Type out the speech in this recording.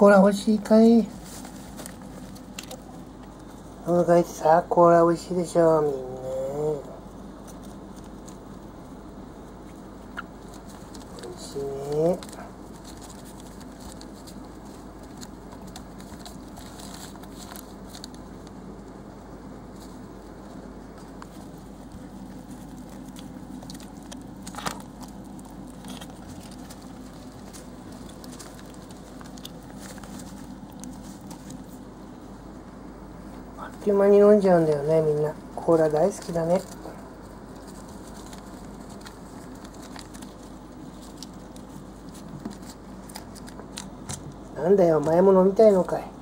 コーラ欲しいかい？お腹いてさ、コーラ美味しいでしょ、みんな。美味しいね。っという間に飲んじゃうんだよね、みんな。コーラ大好きだね。なんだよ、前も飲みたいのかい。